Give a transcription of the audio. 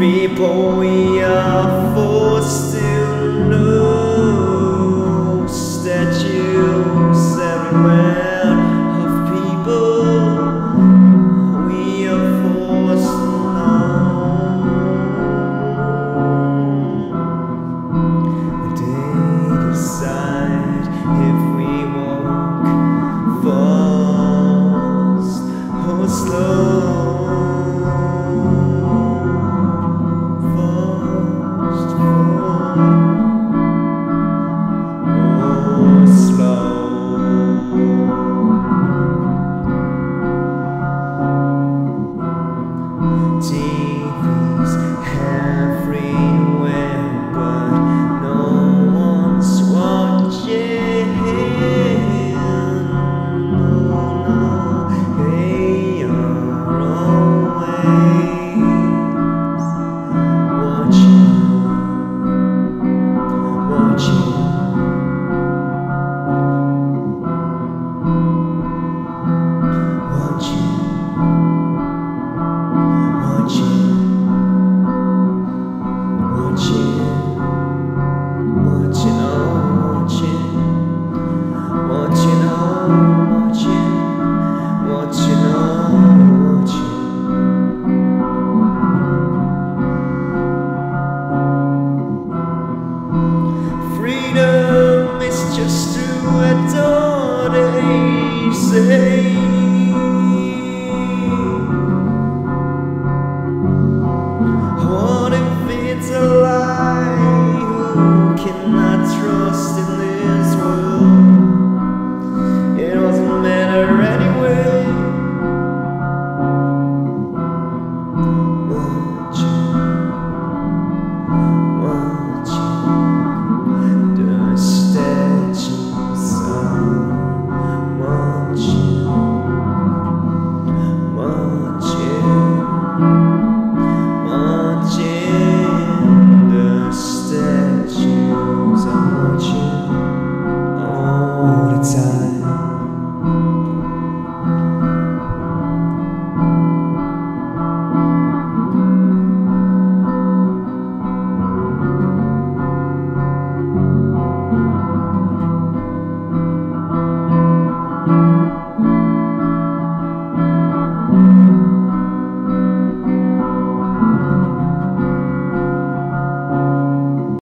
people we are. Just to they say.